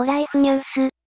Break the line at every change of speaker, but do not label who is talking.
ホライフニュース。